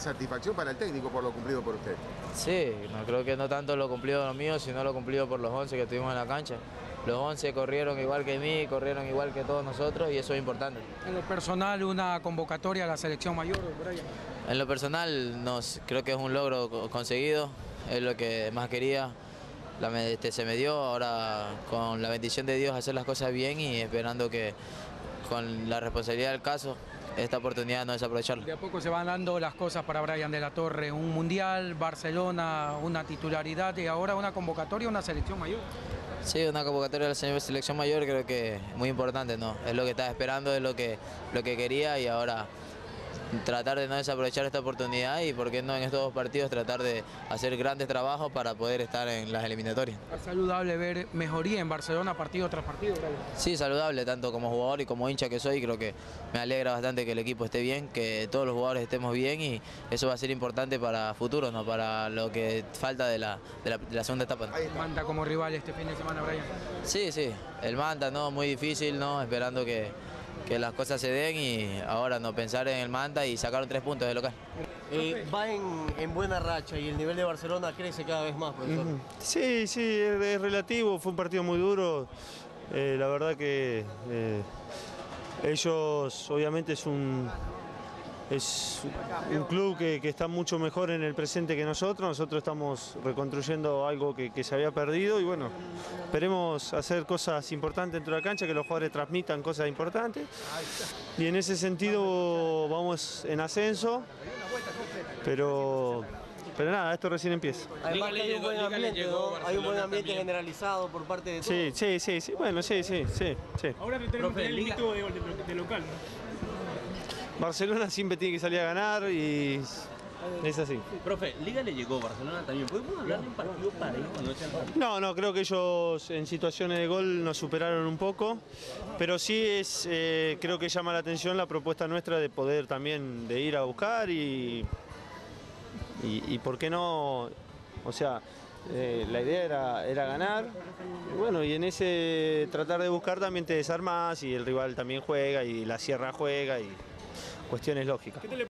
satisfacción para el técnico por lo cumplido por usted. Sí, no creo que no tanto lo cumplido lo mío, sino lo cumplido por los 11 que tuvimos en la cancha. Los 11 corrieron igual que mí, corrieron igual que todos nosotros y eso es importante. En lo personal, una convocatoria a la selección mayor, Brian. En lo personal, nos, creo que es un logro conseguido, es lo que más quería. La, este, se me dio, ahora con la bendición de Dios hacer las cosas bien y esperando que con la responsabilidad del caso esta oportunidad no desaprovecharla. De a poco se van dando las cosas para Brian de la Torre, un mundial, Barcelona, una titularidad y ahora una convocatoria una selección mayor. Sí, una convocatoria de la selección mayor creo que es muy importante, ¿no? Es lo que estaba esperando, es lo que, lo que quería y ahora tratar de no desaprovechar esta oportunidad y por qué no en estos dos partidos tratar de hacer grandes trabajos para poder estar en las eliminatorias. ¿Es saludable ver mejoría en Barcelona partido tras partido? Sí, saludable, tanto como jugador y como hincha que soy, creo que me alegra bastante que el equipo esté bien, que todos los jugadores estemos bien y eso va a ser importante para futuro, ¿no? para lo que falta de la, de la, segunda etapa. ¿Manta como rival este fin de semana, Brian? Sí, sí, el Manta, ¿no? muy difícil, ¿no? esperando que que las cosas se den y ahora no pensar en el Manta y sacar tres puntos de local. Eh, va en, buena racha y el nivel de Barcelona crece cada vez más, profesor. Sí, sí, es, relativo, fue un partido muy duro. Eh, la verdad que eh, ellos obviamente es un, es un club que, está mucho mejor en el presente que nosotros, nosotros estamos reconstruyendo algo que, se había perdido y bueno, esperemos hacer cosas importantes dentro de la cancha, que los jugadores transmitan cosas importantes y en ese sentido vamos en ascenso, pero pero nada, esto recién empieza. Además hay un buen ambiente, Hay un buen ambiente generalizado por parte de todos. Sí, sí, sí, sí, bueno, sí, sí, sí. sí. Ahora te tenemos el de, de, local, Barcelona siempre tiene que salir a ganar y es así. Profe, Liga le llegó, Barcelona también. ¿Podemos hablar de un partido parejo? No, no, creo que ellos en situaciones de gol nos superaron un poco, pero sí es, eh, creo que llama la atención la propuesta nuestra de poder también de ir a buscar y, y, por qué no, o sea, eh, la idea era, era ganar, y bueno, y en ese tratar de buscar también te desarmas y el rival también juega y la sierra juega y cuestiones lógicas.